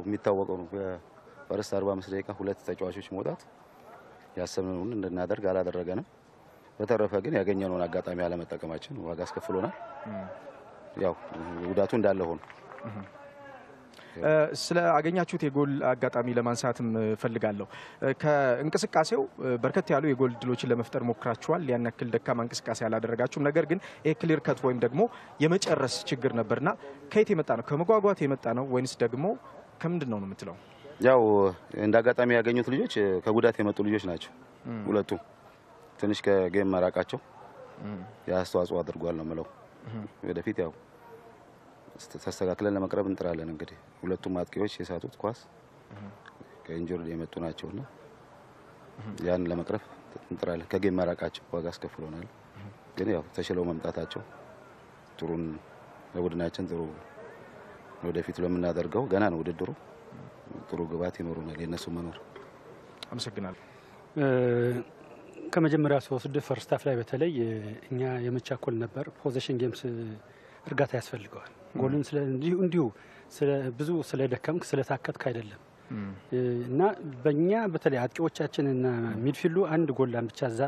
የሚታወቀው ነው። በ first 45 ደቂቃ ሁለት ተጫዋቾች መውጣት ያሰብነውን እንድናደርግ አላደረገንም። በተረፈ ግን ያገኘነውን አጋጣሚ አለመጠቀማችን ዋጋ አስከፍሎናል። ያው ጉዳቱ እንዳለ ሆኖ ስለ አገኛችሁት የጎል አጋጣሚ ለማንሳትም እፈልጋለሁ። ከእንቅስቃሴው በርከት ያሉ የጎል እድሎችን ለመፍጠር ሞክራችኋል። ያን ያክል ደካማ እንቅስቃሴ አላደረጋችሁም። ነገር ግን ይህ clear cut ወይም ደግሞ የመጨረስ ችግር ነበርና ከየት የመጣ ነው? ከመጓጓት የመጣ ነው ወይንስ ደግሞ ከምንድን ነው ነው የምትለው? ያው እንደ አጋጣሚ ያገኙት ልጆች ከጉዳት የመጡ ልጆች ናቸው። ሁለቱም ትንሽ ከጌም መራቃቸው የአስተዋጽኦ አድርጓል ነው ምለው። ወደፊት ያው ተስተካክለን ለመቅረብ እንጥራለን። እንግዲህ ሁለቱም አጥቂዎች የሳቱት ኳስ ከኢንጆሪ የመጡ ናቸውና ያን ለመቅረፍ እንጥራለን። ከጌም መራቃቸው ዋጋ አስከፍሎናል። ግን ያው ተሽለው መምጣታቸው ጥሩን ለቡድናችን ጥሩ ወደፊት ለምናደርገው ገና ነው ውድድሩ ጥሩ ግብአት ይኖሩናል የእነሱ መኖር። አመሰግናለሁ። ከመጀመሪያ ሶስት first half ላይ በተለይ እኛ የመቻኮል ነበር። possession game ስ እርጋታ ያስፈልገዋል። ጎልን እንዲሁ ብዙ ስለደከምክ ስለታከትክ አይደለም። እና በእኛ በተለይ አጥቂዎቻችን እና midfield ዱ አንድ ጎላን ብቻ እዛ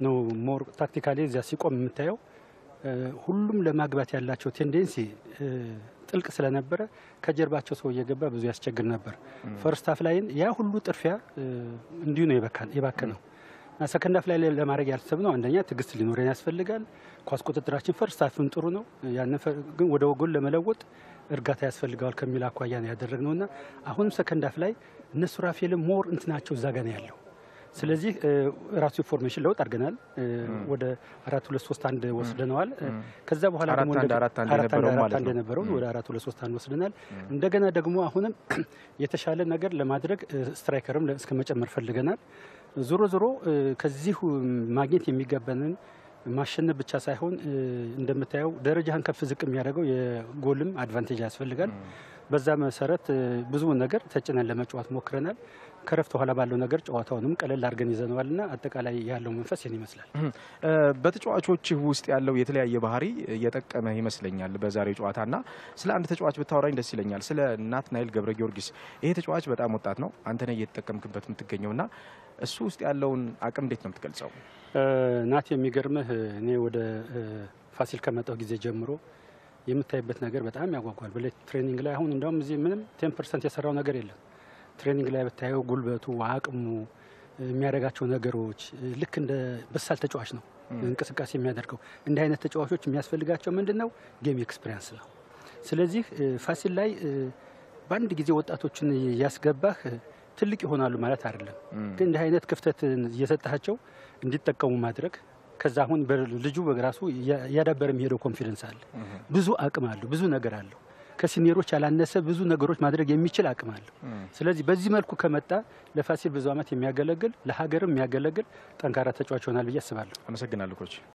ነው more tactically እዚያ ሲቆም የምታየው። ሁሉም ለማግባት ያላቸው tendency ጥልቅ ስለነበረ ከጀርባቸው ሰው እየገባ ብዙ ያስቸግር ነበር። first half ላይን ያ ሁሉ ጥድፊያ እንዲሁ ነው የባከነው half ላይ ለማድረግ ያሰብነው አንደኛ ትዕግስት ሊኖረን ያስፈልጋል። ኳስ ቁጥጥራችን first half ም ጥሩ ነው፣ ያን ግን ወደ ጎል ለመለወጥ እርጋታ ያስፈልገዋል ከሚል አኳያ ነው ያደረግነው። እና አሁንም second half ላይ እነሱ ራፌልም more እንትናቸው እዛ ጋ ነው ያለው ስለዚህ ራሱ የ formation ለውጥ አድርገናል። ወደ አራት ሁለት ሶስት አንድ ወስደነዋል። ከዛ በኋላ ደግሞ አራት አንድ የነበረውን ወደ አራት ሁለት ሶስት አንድ ወስደናል። እንደገና ደግሞ አሁንም የተሻለ ነገር ለማድረግ striker ም እስከ መጨመር ፈልገናል። ዞሮ ዞሮ ከዚሁ ማግኘት የሚገባንን ማሸነፍ ብቻ ሳይሆን እንደምታየው ደረጃህን ከፍ ዝቅ የሚያደርገው የጎልም advantage ያስፈልጋል። በዛ መሰረት ብዙ ነገር ተጭነን ለመጫወት ሞክረናል። ከረፍት በኋላ ባለው ነገር ጨዋታውንም ቀለል አድርገን ይዘነዋል እና አጠቃላይ ያለው መንፈስ ይህን ይመስላል። በተጫዋቾች ውስጥ ያለው የተለያየ ባህሪ እየጠቀመ ይመስለኛል በዛሬው ጨዋታ እና ስለ አንድ ተጫዋች ብታወራኝ ደስ ይለኛል። ስለ ናትናኤል ገብረ ጊዮርጊስ። ይሄ ተጫዋች በጣም ወጣት ነው፣ አንተ ነህ እየተጠቀምክበት የምትገኘው እና እሱ ውስጥ ያለውን አቅም እንዴት ነው የምትገልጸው? ናት የሚገርምህ እኔ ወደ ፋሲል ከመጣሁ ጊዜ ጀምሮ የምታይበት ነገር በጣም ያጓጓል። በላይ training ላይ አሁን እንደውም እዚህ ምንም ten percent የሰራው ነገር የለም። training ላይ ብታየው ጉልበቱ፣ አቅሙ፣ የሚያደርጋቸው ነገሮች ልክ እንደ በሳል ተጫዋች ነው እንቅስቃሴ የሚያደርገው። እንዲህ አይነት ተጫዋቾች የሚያስፈልጋቸው ምንድን ነው? game experience ነው። ስለዚህ ፋሲል ላይ በአንድ ጊዜ ወጣቶችን እያስገባህ ትልቅ ይሆናሉ ማለት አይደለም። ግን እንዲህ አይነት ክፍተት እየሰጣቸው እንዲጠቀሙ ማድረግ ከዛ አሁን ልጁ በራሱ እያዳበረ የሚሄደው confidence አለ። ብዙ አቅም አለው። ብዙ ነገር አለው። ከ senior ኦች ያላነሰ ብዙ ነገሮች ማድረግ የሚችል አቅም አለው። ስለዚህ በዚህ መልኩ ከመጣ ለፋሲል ብዙ ዓመት የሚያገለግል ለሀገርም የሚያገለግል ጠንካራ ተጫዋች ይሆናል ብዬ አስባለሁ። አመሰግናለሁ coach።